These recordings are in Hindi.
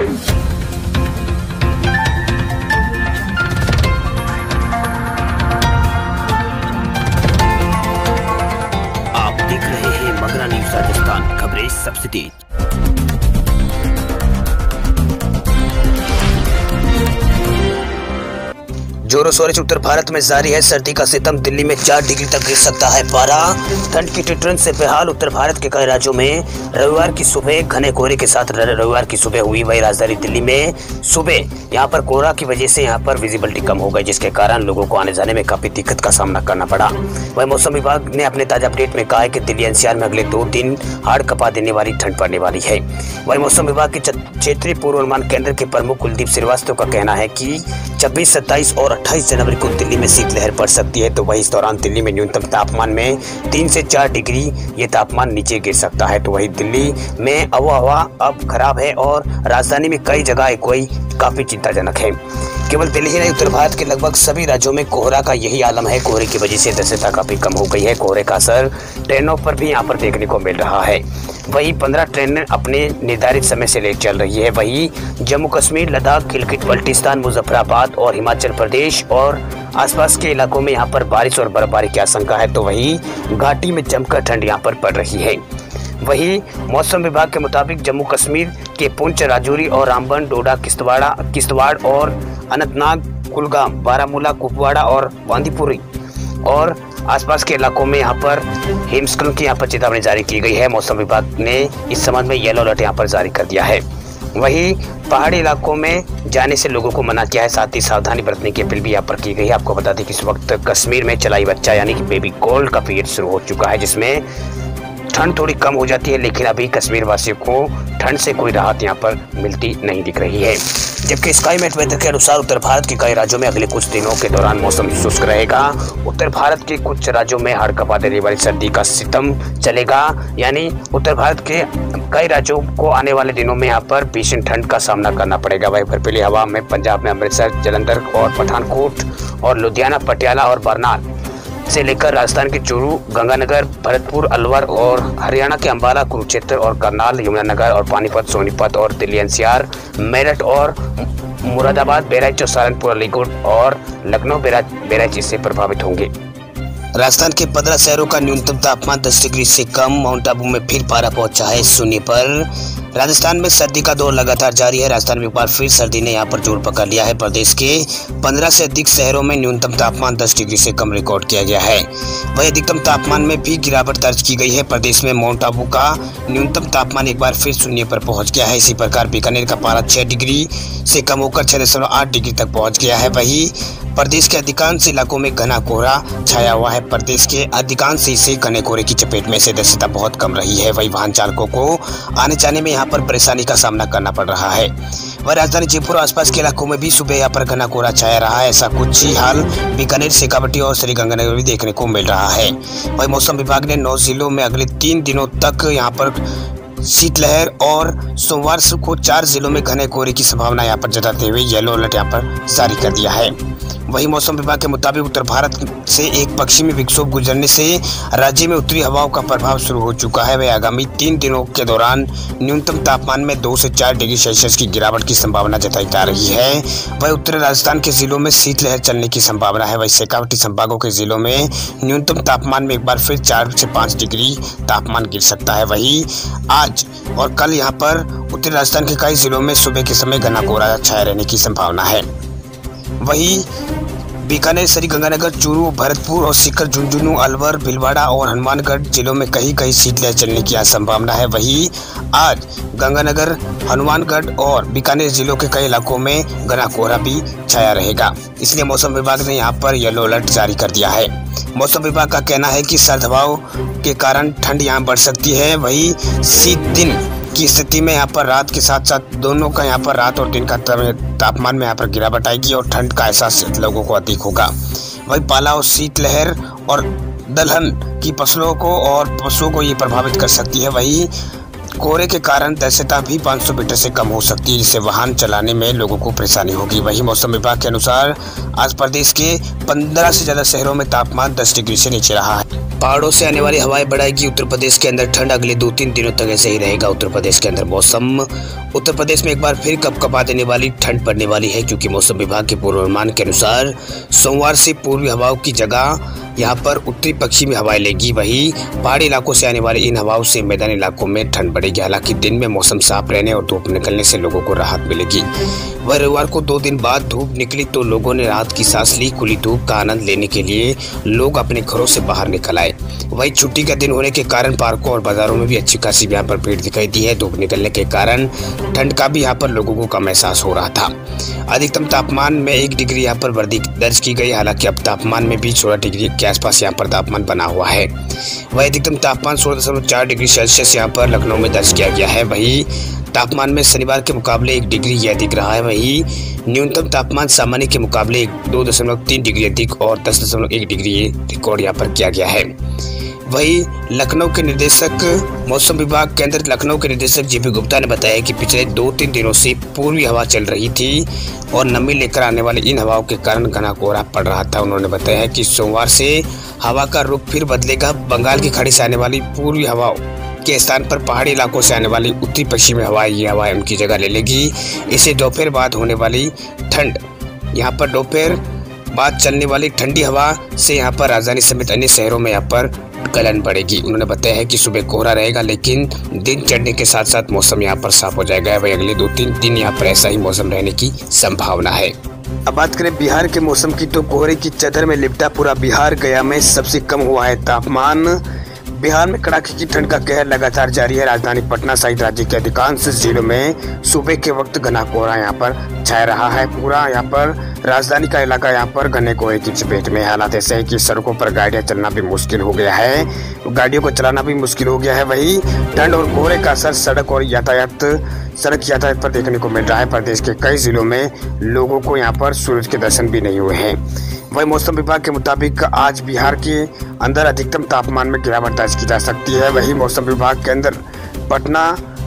आप देख रहे हैं मगरा न्यूज़ राजस्थान खबरें सबसे तेज। जोरों शोरों से उत्तर भारत में जारी है, सर्दी का सितम दिल्ली में चार डिग्री तक गिर सकता है पारा। ठंड की टिटरन से बेहाल उत्तर भारत के कई राज्यों में रविवार की सुबह घने कोहरे के साथ रविवार की सुबह हुई वही राजधानी दिल्ली में सुबह। यहाँ पर कोहरा की वजह से यहाँ पर विजिबिलिटी कम हो गई, जिसके कारण लोगों को आने जाने में काफ़ी दिक्कत का सामना करना पड़ा। वही मौसम विभाग ने अपने ताज़ा अपडेट में कहा है कि दिल्ली एनसीआर में अगले दो दिन हाड़ कपा देने वाली ठंड पड़ने वाली है। वही मौसम विभाग के क्षेत्रीय पूर्वानुमान केंद्र के प्रमुख कुलदीप श्रीवास्तव का कहना है की छब्बीस, सत्ताईस और 28 जनवरी को दिल्ली में शीतलहर पड़ सकती है तो वही इस दौरान दिल्ली में न्यूनतम तापमान में तीन से चार डिग्री ये तापमान नीचे गिर सकता है। तो वही दिल्ली में अब हवा अब खराब है और राजधानी में कई जगह कोई काफ़ी चिंताजनक है। केवल दिल्ली ही नहीं, उत्तर भारत के लगभग सभी राज्यों में कोहरा का यही आलम है। कोहरे की वजह से दृश्यता काफ़ी कम हो गई है। कोहरे का असर ट्रेनों पर भी यहाँ पर देखने को मिल रहा है। वही पंद्रह ट्रेनें अपने निर्धारित समय से लेट चल रही है। वही जम्मू कश्मीर, लद्दाख गिलगित बल्टिस्तान, मुजफ्फराबाद और हिमाचल प्रदेश और आसपास के इलाकों में यहाँ पर बारिश और बर्फबारी की आशंका है। तो वही घाटी में जमकर ठंड यहाँ पर पड़ रही है। वही मौसम विभाग के मुताबिक जम्मू कश्मीर के पुंछ, राजौरी और रामबन, डोडा किश्तवाड़ा किश्तवाड़ और अनंतनाग, कुलगाम, बारामूला, कुपवाड़ा और बांदीपुरी और आसपास के इलाकों में यहाँ पर हिमस्खलन की यहाँ पर चेतावनी जारी की गई है। मौसम विभाग ने इस संबंध में येलो अलर्ट यहाँ पर जारी कर दिया है। वही पहाड़ी इलाकों में जाने से लोगों को मना किया है। साथ ही सावधानी बरतने की अपील भी यहाँ पर की गई है। आपको बता दें कि इस वक्त कश्मीर में चलाई बच्चा, यानी कि बेबी गोल्ड का पीरियड शुरू हो चुका है, जिसमें ठंड थोड़ी कम हो जाती है, लेकिन अभी कश्मीर वासियों को ठंड से कोई राहत यहाँ पर मिलती नहीं दिख रही है। जबकि स्काईमेट वेदर के अनुसार उत्तर भारत के कई राज्यों में अगले कुछ दिनों के दौरान मौसम शुष्क रहेगा। उत्तर भारत के कुछ राज्यों में हड़ कपा देने वाली सर्दी का सितम चलेगा। यानी उत्तर भारत के कई राज्यों को आने वाले दिनों में यहाँ पर भीषण ठंड का सामना करना पड़ेगा। वही बर्फीली हवा में पंजाब में अमृतसर, जलंधर और पठानकोट और लुधियाना, पटियाला और बरनाल से लेकर राजस्थान के चूरू, गंगानगर, भरतपुर, अलवर और हरियाणा के अंबाला, कुरुक्षेत्र और करनाल, यमुनानगर और पानीपत, सोनीपत और दिल्ली, एनसीआर, मेरठ और मुरादाबाद बेराइच और सहारनपुर, अलीगढ़ और लखनऊ बेराइच इससे प्रभावित होंगे। राजस्थान के पंद्रह शहरों का न्यूनतम तापमान दस डिग्री से कम, माउंट आबू में फिर पारा पहुँचा है शून्य पर। राजस्थान में सर्दी का दौर लगातार जारी है। राजस्थान में एक बार फिर सर्दी ने यहाँ पर ज़ोर पकड़ लिया है। प्रदेश के 15 से अधिक शहरों में न्यूनतम तापमान 10 डिग्री से कम रिकॉर्ड किया गया है। वही अधिकतम तापमान में भी गिरावट दर्ज की गई है। प्रदेश में माउंट आबू का न्यूनतम तापमान एक बार फिर शून्य पर पहुँच गया है। इसी प्रकार बीकानेर का पारा छह डिग्री से कम होकर छह डिग्री तक पहुँच गया है। वही प्रदेश के अधिकांश इलाकों में घना कोहरा छाया हुआ है। प्रदेश के अधिकांश हिस्से घने कोहरे की चपेट में से दृश्यता बहुत कम रही है। वही वाहन चालकों को आने जाने में यहाँ पर परेशानी का सामना करना पड़ रहा है। वह राजधानी जयपुर और आसपास के इलाकों में भी सुबह यहाँ पर घना कोहरा छाया रहा है। ऐसा कुछ ही हाल बीकानेर शेखावटी और श्रीगंगानगर भी देखने को मिल रहा है। वही मौसम विभाग ने नौ जिलों में अगले तीन दिनों तक यहाँ पर शीतलहर और सोमवार को चार जिलों में घने कोहरे की संभावना यहाँ पर जताते हुए येलो अलर्ट यहाँ पर जारी कर दिया है। वही मौसम विभाग के मुताबिक उत्तर भारत से एक पश्चिमी विक्षोभ गुजरने से राज्य में उत्तरी हवाओं का प्रभाव शुरू हो चुका है। वह आगामी तीन दिनों के दौरान न्यूनतम तापमान में दो से चार डिग्री सेल्सियस की गिरावट की संभावना जताई जा रही है। वही उत्तरी राजस्थान के जिलों में शीतलहर चलने की संभावना है। वही शेखावटी संभागों के जिलों में न्यूनतम तापमान में एक बार फिर चार से पाँच डिग्री तापमान गिर सकता है। वही आज और कल यहाँ पर उत्तरी राजस्थान के कई जिलों में सुबह के समय घना कोहरा छाया रहने की संभावना है। वही बीकानेर, श्रीगंगानगर, चूरू, भरतपुर और सीकर, झुंझुनू, अलवर, भीलवाड़ा और हनुमानगढ़ जिलों में कहीं कहीं शीतलहर चलने की संभावना है। वही आज गंगानगर, हनुमानगढ़ और बीकानेर जिलों के कई इलाकों में घना कोहरा भी छाया रहेगा। इसलिए मौसम विभाग ने यहाँ पर येलो अलर्ट जारी कर दिया है। मौसम विभाग का कहना है कि सर्द हवाओं के कारण ठंड यहाँ बढ़ सकती है। वही शीत दिन की स्थिति में यहाँ पर रात के साथ साथ दोनों का यहाँ पर रात और दिन का तापमान में यहाँ पर गिरावट आएगी और ठंड का एहसास लोगों को अधिक होगा। वही पाला और शीतलहर और दलहन की फ़सलों को और पशुओं को ये प्रभावित कर सकती है। वही कोहरे के कारण दृश्यता भी 500 मीटर से कम हो सकती है, जिससे वाहन चलाने में लोगों को परेशानी होगी। वहीं मौसम विभाग के अनुसार, आज प्रदेश के 15 से ज़्यादा शहरों में तापमान 10 डिग्री से नीचे रहा है। पहाड़ों से आने वाली हवाएँ बढ़ाएगी। उत्तर प्रदेश के अंदर ठंड अगले दो तीन दिनों तक ऐसे ही रहेगा। उत्तर प्रदेश के अंदर मौसम, उत्तर प्रदेश में एक बार फिर कप कपा देने वाली ठंड पड़ने वाली है, क्योंकि मौसम विभाग के पूर्वानुमान के अनुसार, सोमवार से पूर्वी हवाओं की जगह यहाँ पर उत्तरी पश्चिमी हवाएँ लेगी। वही पहाड़ी इलाकों से आने वाली इन हवाओं से मैदानी इलाकों में ठंड बढ़ेगी। हालाँकि दिन में मौसम साफ़ रहने और धूप निकलने से लोगों को राहत मिलेगी। वह रविवार को दो दिन बाद धूप निकली तो लोगों ने राहत की सांस ली। खुली धूप का आनंद लेने के लिए लोग अपने घरों से बाहर निकल आए। वही छुट्टी का दिन होने के कारण पार्कों और बाजारों में भी अच्छी खासी यहाँ पर भीड़ दिखाई दी है। धूप निकलने के कारण ठंड का भी यहाँ पर लोगों को कम एहसास हो रहा था। अधिकतम तापमान में एक डिग्री यहाँ पर वृद्धि दर्ज की गई। हालाँकि अब तापमान में भी सोलह डिग्री के आसपास यहाँ पर तापमान बना हुआ है। वही अधिकतम तापमान सोलह दशमलव चार डिग्री सेल्सियस यहाँ पर लखनऊ में दर्ज किया गया है। वही तापमान में शनिवार के मुकाबले एक डिग्री यह अधिक रहा है। वही न्यूनतम तापमान सामान्य के मुकाबले दो दशमलव तीन डिग्री अधिक और दस दशमलव एक डिग्री रिकॉर्ड यहाँ पर किया गया है। वही लखनऊ के निदेशक मौसम विभाग केंद्र लखनऊ के निदेशक जेपी गुप्ता ने बताया कि पिछले दो तीन दिनों से पूर्वी हवा चल रही थी और नमी लेकर आने वाली इन हवाओं के कारण घना कोहरा पड़ रहा था। उन्होंने बताया कि सोमवार से हवा का रुख फिर बदलेगा। बंगाल की खाड़ी से आने वाली पूर्वी हवाओं के स्थान पर पहाड़ी इलाकों से आने वाली उत्तरी पश्चिमी हवाएँ ये हवाएँ उनकी जगह ले लेगी। इसे दोपहर बाद होने वाली ठंड, यहाँ पर दोपहर बाद चलने वाली ठंडी हवा से यहाँ पर राजधानी समेत अन्य शहरों में यहाँ पर गलन बढ़ेगी। उन्होंने बताया है कि सुबह कोहरा रहेगा, लेकिन दिन चढ़ने के साथ साथ मौसम यहाँ पर साफ़ हो जाएगा वही अगले दो तीन दिन यहाँ पर ऐसा ही मौसम रहने की संभावना है। अब बात करें बिहार के मौसम की तो कोहरे की चदर में लिपटा पूरा बिहार गया में सबसे कम हुआ है तापमान बिहार में कड़ाके की ठंड का कहर लगातार जारी है। राजधानी पटना सहित राज्य के अधिकांश जिलों में सुबह के वक्त घना कोहरा यहाँ पर छाया रहा है। पूरा यहाँ पर राजधानी का इलाका यहाँ पर घने कोहरे की चपेट में हालात ऐसे है कि सड़कों पर गाड़ियाँ चलना भी मुश्किल हो गया है। गाड़ियों को चलाना भी मुश्किल हो गया है। वही ठंड और कोहरे का असर सड़क और यातायात, सड़क यातायात पर देखने को मिल रहा है। प्रदेश के कई जिलों में लोगों को यहाँ पर सूरज के दर्शन भी नहीं हुए हैं। वही मौसम विभाग के मुताबिक आज बिहार के अंदर अधिकतम तापमान में गिरावट दर्ज की जा सकती है। वही मौसम विभाग के अंदर पटना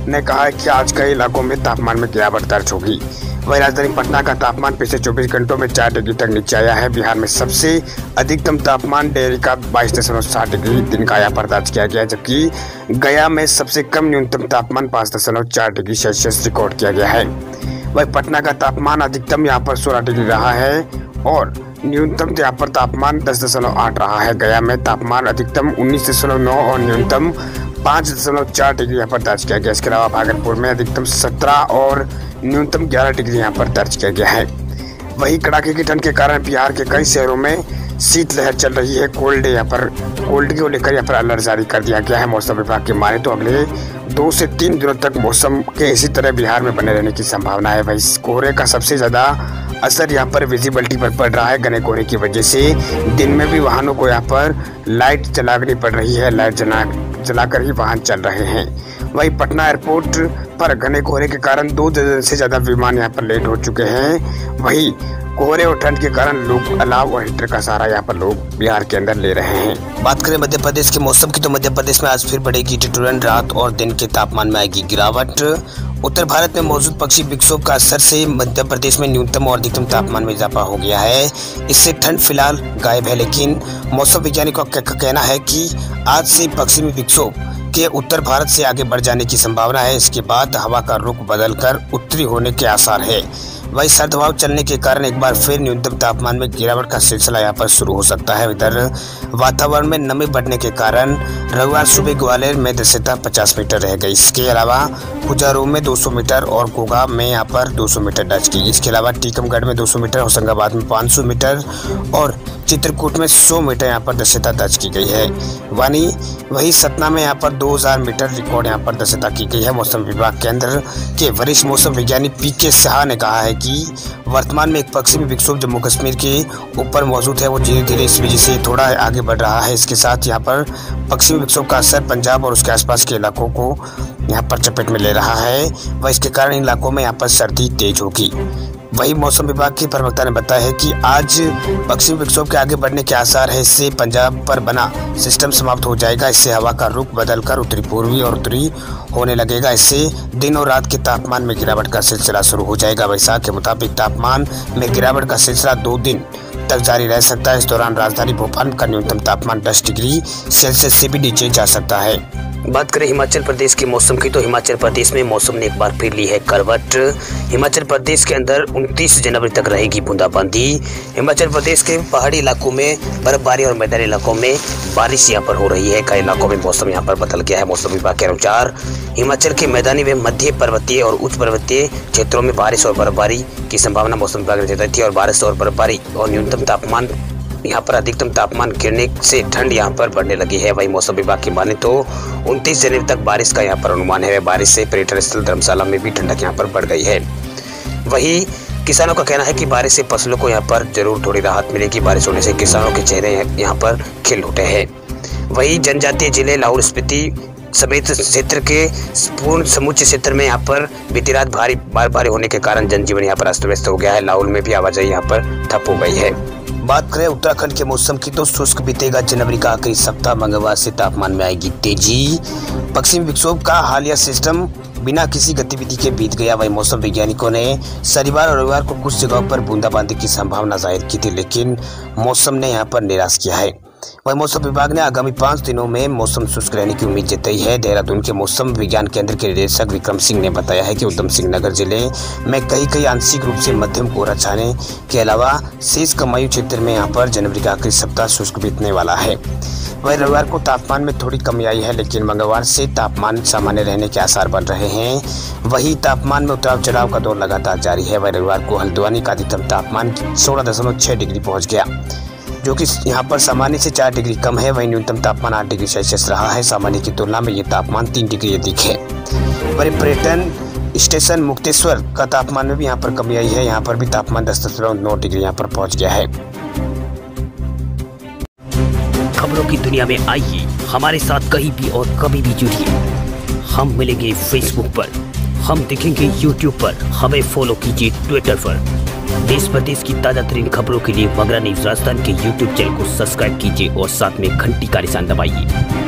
ने कहा है कि आज कई इलाकों में तापमान में गिरावट दर्ज होगी। वही राजधानी पटना का तापमान पिछले 24 घंटों में चार डिग्री तक नीचे आया है। बिहार में सबसे अधिकतम तापमान डेयरी का बाईस दशमलव सात डिग्री दिन का यहाँ पर दर्ज किया गया जबकि गया में सबसे कम न्यूनतम तापमान पाँच दशमलव चार डिग्री सेल्सियस रिकॉर्ड किया गया है। वही पटना का तापमान अधिकतम यहाँ पर सोलह डिग्री रहा है और न्यूनतम यहाँ पर तापमान दस दशमलव आठ रहा है। गया में तापमान अधिकतम उन्नीस दशमलव नौ और न्यूनतम पाँच दशमलव चार डिग्री यहाँ पर दर्ज किया गया। इसके अलावा भागलपुर में अधिकतम सत्रह और न्यूनतम ग्यारह डिग्री यहाँ पर दर्ज किया गया है। वही कड़ाके की ठंड के कारण बिहार के कई शहरों में शीतलहर चल रही है। कोल्ड यहाँ पर, कोल्ड को लेकर यहाँ पर अलर्ट जारी कर दिया गया है। मौसम विभाग के माने तो अगले दो से तीन दिनों तक मौसम के इसी तरह बिहार में बने रहने की संभावना है। वही कोहरे का सबसे ज़्यादा असर यहाँ पर विजिबिलिटी पर पड़ रहा है घने कोहरे की वजह से। दिन में भी वाहनों को यहाँ पर लाइट चलानी पड़ रही है। लाइट जला चलाकर ही वाहन चल रहे हैं। वहीं पटना एयरपोर्ट पर घने कोहरे के कारण दो दर्जन से ज़्यादा विमान यहाँ पर लेट हो चुके हैं। वही कोहरे और ठंड के कारण लोग अलाव और हीटर का सहारा यहाँ पर लोग बिहार के अंदर ले रहे हैं। बात करें मध्य प्रदेश के मौसम की तो मध्य प्रदेश में आज फिर बढ़ेगी टिटूरन रात और दिन के तापमान में आएगी गिरावट। उत्तर भारत में मौजूद पक्षी विक्षोभ का असर से मध्य प्रदेश में न्यूनतम और अधिकतम तापमान में इजाफा हो गया है। इससे ठंड फ़िलहाल गायब है, लेकिन मौसम वैज्ञानिकों का कहना है कि आज से पश्चिमी विक्षोभ के उत्तर भारत से आगे बढ़ जाने की संभावना है। इसके बाद हवा का रुख बदलकर उत्तरी होने के आसार है। वही सर्द हवाव चलने के कारण एक बार फिर न्यूनतम तापमान में गिरावट का सिलसिला यहाँ पर शुरू हो सकता है। इधर वातावरण में नमी बढ़ने के कारण रविवार सुबह ग्वालियर में दृश्यता 50 मीटर रह गई। इसके अलावा पुजारू में 200 मीटर और कोगा में यहाँ पर 200 मीटर दर्ज की इसके अलावा टीकमगढ़ में 200 मीटर, होशंगाबाद में 500 मीटर और चित्रकूट में 100 मीटर यहाँ पर दृश्यता दर्ज की गई है। वानी, वही सतना में यहाँ पर 2000 मीटर रिकॉर्ड यहाँ पर दस्यता की गई है। मौसम विभाग केंद्र के वरिष्ठ मौसम विज्ञानी पी के शाह ने कहा है कि वर्तमान में एक पश्चिमी विक्षोभ जम्मू कश्मीर के ऊपर मौजूद है, वो धीरे धीरे इस वजह से थोड़ा आगे बढ़ रहा है। इसके साथ यहाँ पर पश्चिमी विक्षोभ का असर पंजाब और उसके आसपास के इलाकों को यहाँ पर चपेट में ले रहा है। व इसके कारण इलाकों में यहाँ पर सर्दी तेज होगी। वही मौसम विभाग के प्रवक्ता ने बताया है कि आज पश्चिमी विक्षोभ के आगे बढ़ने के आसार है। इससे पंजाब पर बना सिस्टम समाप्त हो जाएगा। इससे हवा का रुख बदलकर उत्तरी पूर्वी और उत्तरी होने लगेगा। इससे दिन और रात के तापमान में गिरावट का सिलसिला शुरू हो जाएगा। वैसाख के मुताबिक तापमान में गिरावट का सिलसिला दो दिन तक जारी रह सकता है। इस दौरान राजधानी भोपाल का न्यूनतम तापमान 10 डिग्री सेल्सियस से भी नीचे जा सकता है। बात करें हिमाचल प्रदेश के मौसम की तो हिमाचल प्रदेश में मौसम ने एक बार फिर ली है करवट। हिमाचल प्रदेश के अंदर 29 जनवरी तक रहेगी बूंदाबांदी। हिमाचल प्रदेश के पहाड़ी इलाकों में, बर्फबारी और मैदानी इलाकों में बारिश यहाँ पर हो रही है। कई इलाकों में मौसम यहाँ पर बदल गया है, मौसम विभाग के अनुसार। हिमाचल के मैदानी व मध्य पर्वतीय और उच्च पर्वतीय क्षेत्रों में बारिश और बर्फबारी की संभावना मौसम विभाग ने जताई थी और बारिश और बर्फबारी और न्यूनतम तापमान यहाँ पर अधिकतम तापमान गिरने से ठंड यहाँ पर बढ़ने लगी है। वही मौसम विभाग की माने तो उनतीस जनवरी तक बारिश का यहाँ पर अनुमान है। बारिश से पर्यटन स्थल, धर्मशाला में भी ठंडक यहाँ पर बढ़ गई है। वही किसानों का कहना है कि बारिश से फ़सलों को यहाँ पर ज़रूर थोड़ी राहत मिलेगी। बारिश होने से किसानों के चेहरे यहाँ पर खिल उठे हैं। वही जनजातीय ज़िले लाहौल स्पीति समेत क्षेत्र के पूर्ण समूचे क्षेत्र में यहाँ पर बीती रात भारी बार होने के कारण जनजीवन यहाँ पर अस्त व्यस्त हो गया है। लाहौल में भी आवाजाही यहाँ पर ठप हो गई है। बात करें उत्तराखंड के मौसम की तो शुष्क बीतेगा जनवरी का आखिरी सप्ताह। मंगलवार से तापमान में आएगी तेज़ी। पश्चिमी विक्षोभ का हालिया सिस्टम बिना किसी गतिविधि के बीत गया। वही मौसम वैज्ञानिकों ने शनिवार और रविवार को कुछ जगहों पर बूंदाबांदी की संभावना ज़ाहिर की थी, लेकिन मौसम ने यहाँ पर निराश किया है। वही मौसम विभाग ने आगामी पाँच दिनों में मौसम शुष्क रहने की उम्मीद जताई है। देहरादून के मौसम विज्ञान केंद्र के निदेशक विक्रम सिंह ने बताया है कि उधम सिंह नगर ज़िले में कई कई आंशिक रूप से मध्यम कोहरा छाने के अलावा शेष कमायु क्षेत्र में यहाँ पर जनवरी का आखिरी सप्ताह शुष्क बीतने वाला है। वही रविवार को तापमान में थोड़ी कमी आई है, लेकिन मंगलवार से तापमान सामान्य रहने के आसार बन रहे हैं। वही तापमान में उतार चढ़ाव का दौर लगातार जारी है। वही रविवार को हल्द्वानी का अधिकतम तापमान सोलह दशमलव डिग्री पहुँच गया। जो कि यहाँ पर सामान्य से चार डिग्री कम है, वहीं न्यूनतम तापमान आठ डिग्री सेल्सियस रहा है। सामान्य की तुलना में ये तापमान तीन डिग्री अधिक है। पर्यटन स्टेशन मुक्तेश्वर का तापमान में भी यहाँ पर कमी आई है। यहाँ पर भी तापमान दस दशमलव नौ डिग्री यहाँ पर पहुँच गया है। खबरों की दुनिया में आइए, हमारे साथ कहीं भी और कभी भी जुड़िए। हम मिलेंगे फेसबुक पर। हम दिखेंगे यूट्यूब पर। हमें फॉलो कीजिए ट्विटर पर। देश प्रदेश की ताज़ा तरीन खबरों के लिए मगरा न्यूज़ राजस्थान के यूट्यूब चैनल को सब्सक्राइब कीजिए और साथ में घंटी का निशान दबाइए।